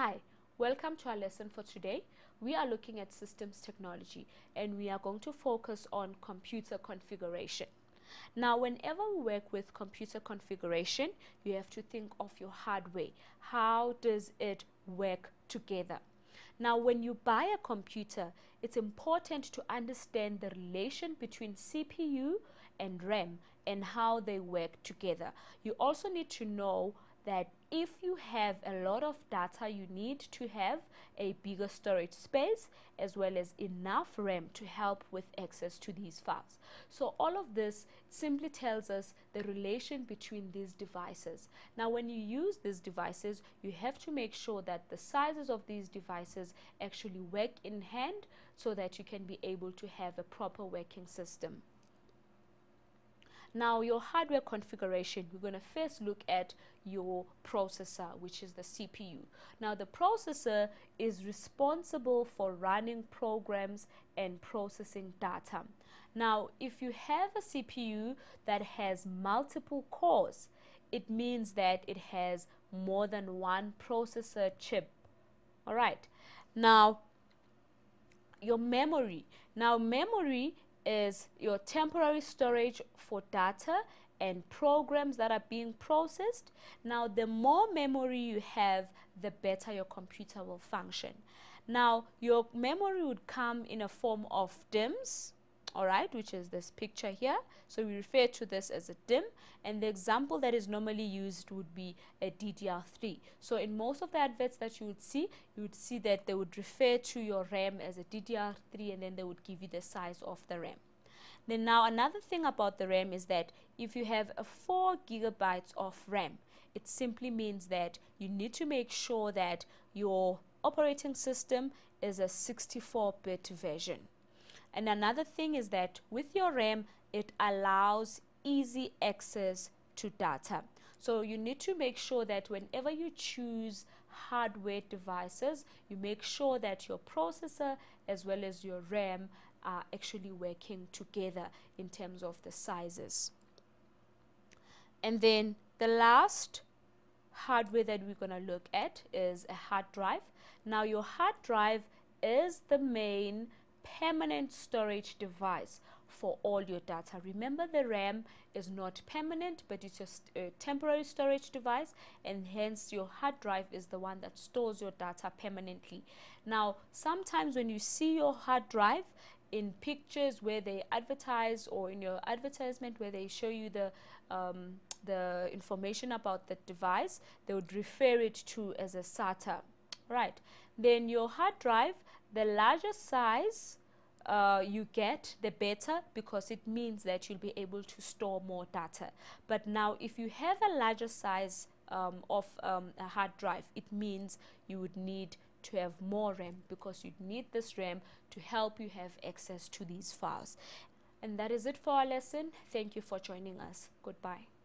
Hi, welcome to our lesson for today. We are looking at systems technology and we are going to focus on computer configuration. Now, whenever we work with computer configuration, you have to think of your hardware. How does it work together? Now, when you buy a computer, it's important to understand the relation between CPU and RAM and how they work together. You also need to know that if you have a lot of data you need to have a bigger storage space as well as enough RAM to help with access to these files. So all of this simply tells us the relation between these devices. Now when you use these devices you have to make sure that the sizes of these devices actually work in hand so that you can be able to have a proper working system. Now your hardware configuration, we're going to first look at your processor, which is the CPU. Now the processor is responsible for running programs and processing data. Now if you have a CPU that has multiple cores, it means that it has more than one processor chip. All right. Now your memory. Now memory is your temporary storage for data and programs that are being processed. Now, the more memory you have, the better your computer will function. Now, your memory would come in a form of DIMMs, all right, which is this picture here. So we refer to this as a DIMM and the example that is normally used would be a DDR3. So in most of the adverts that you would see, you would see that they would refer to your RAM as a DDR3, and then they would give you the size of the RAM. Then now another thing about the RAM is that if you have a 4 gigabytes of RAM, it simply means that you need to make sure that your operating system is a 64-bit version. And another thing is that with your RAM, it allows easy access to data. So you need to make sure that whenever you choose hardware devices, you make sure that your processor as well as your RAM are actually working together in terms of the sizes. And then the last hardware that we're going to look at is a hard drive. Now your hard drive is the main permanent storage device for all your data. Remember the RAM is not permanent but it's just a temporary storage device and hence your hard drive is the one that stores your data permanently. Now sometimes when you see your hard drive in pictures where they advertise or in your advertisement where they show you the um, the information about the device they would refer it to as a SATA right then your hard drive the larger size uh, you get the better because it means that you'll be able to store more data but now if you have a larger size um, of um, a hard drive it means you would need to have more RAM because you'd need this RAM to help you have access to these files. And that is it for our lesson. Thank you for joining us. Goodbye.